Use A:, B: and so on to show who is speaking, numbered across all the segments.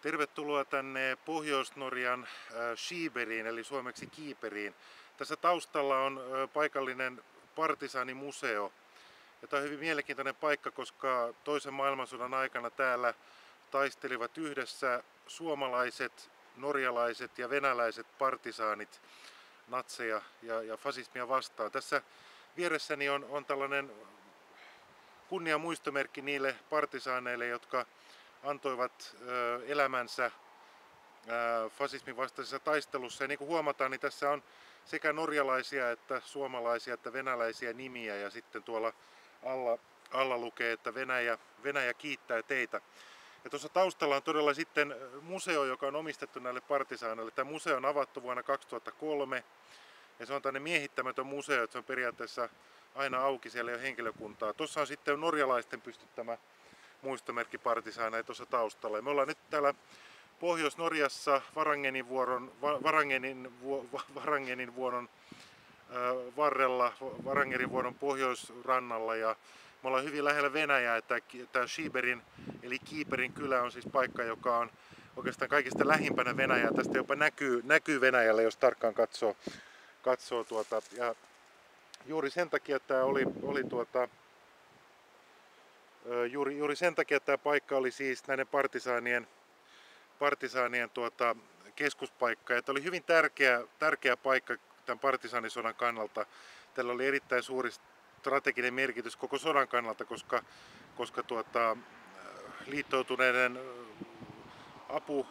A: Tervetuloa tänne Pohjois-Norjan äh, Skiberiin eli suomeksi Kiiperiin. Tässä taustalla on äh, paikallinen partisaanimuseo. Ja tämä on hyvin mielenkiintoinen paikka, koska toisen maailmansodan aikana täällä taistelivat yhdessä suomalaiset, norjalaiset ja venäläiset partisaanit natseja ja, ja fasismia vastaan. Tässä vieressäni on, on tällainen kunnia muistomerkki niille partisaaneille, jotka antoivat elämänsä fasismin vastaisessa taistelussa. Ja niin kuin huomataan, niin tässä on sekä norjalaisia että suomalaisia että venäläisiä nimiä ja sitten tuolla alla, alla lukee, että Venäjä, Venäjä kiittää teitä. Ja tuossa taustalla on todella sitten museo, joka on omistettu näille partisaaneille. Tämä museo on avattu vuonna 2003 ja se on tänne miehittämätön museo, että se on periaatteessa aina auki, siellä ei ole henkilökuntaa. Tuossa on sitten norjalaisten pystyttämä muistomerkki partisaana tuossa taustalla. Ja me ollaan nyt täällä Pohjois-Norjassa Varangenin, vuoron, Varangenin, Varangenin vuoron varrella, Varangenin vuoron pohjoisrannalla ja me ollaan hyvin lähellä Venäjää, että tämä Shiberin eli Kiiperin kylä on siis paikka, joka on oikeastaan kaikista lähimpänä Venäjää. Tästä jopa näkyy, näkyy Venäjälle, jos tarkkaan katsoo, katsoo tuota. Ja juuri sen takia tämä oli, oli tuota, Juuri, juuri sen takia tämä paikka oli siis näiden partisaanien, partisaanien tuota, keskuspaikka. Ja tämä oli hyvin tärkeä, tärkeä paikka tämän partisaanisodan kannalta. Tällä oli erittäin suuri strateginen merkitys koko sodan kannalta, koska, koska tuota, liittoutuneiden apu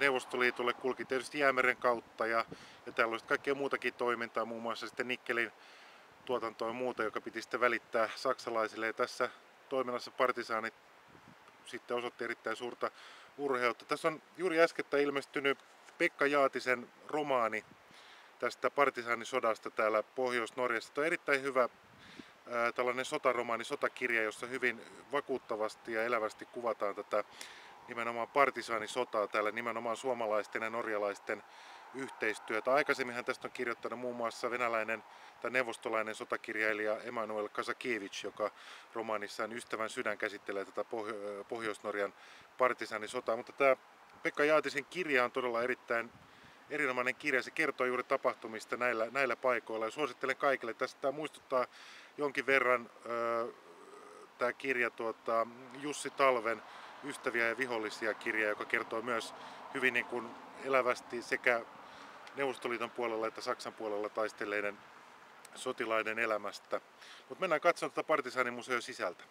A: Neuvostoliitolle kulki tietysti Jäämeren kautta ja, ja täällä oli kaikkea muutakin toimintaa, muun muassa sitten nikkelin tuotantoa ja muuta, joka piti sitten välittää saksalaisille. Ja tässä toiminnassa partisaanit sitten osoitti erittäin suurta urheutta. Tässä on juuri äskettäin ilmestynyt Pekka Jaatisen romaani tästä partisaanisodasta täällä Pohjois-Norjassa. Tämä on erittäin hyvä ää, tällainen sotaromaani, sotakirja, jossa hyvin vakuuttavasti ja elävästi kuvataan tätä nimenomaan partisaanisotaa täällä nimenomaan suomalaisten ja norjalaisten yhteistyötä. Aikaisemminhan tästä on kirjoittanut muun muassa venäläinen tai neuvostolainen sotakirjailija Emanuel Kasakiewicz, joka romaanissaan Ystävän sydän käsittelee tätä Pohjois-Norjan partisaanisotaa. Mutta tämä Pekka Jaatisen kirja on todella erittäin erinomainen kirja. Se kertoo juuri tapahtumista näillä, näillä paikoilla ja suosittelen kaikille. Tästä tämä muistuttaa jonkin verran tämä kirja tuota, Jussi Talven Ystäviä ja vihollisia kirja, joka kertoo myös hyvin niin kuin elävästi sekä Neuvostoliiton puolella että Saksan puolella taistelleiden sotilaiden elämästä. Mutta mennään katsomaan tätä partisaanimuseon sisältä.